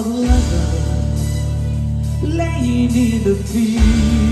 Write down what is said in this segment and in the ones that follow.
of lovers laying in the field.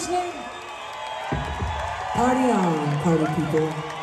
Listening. Party on, party people.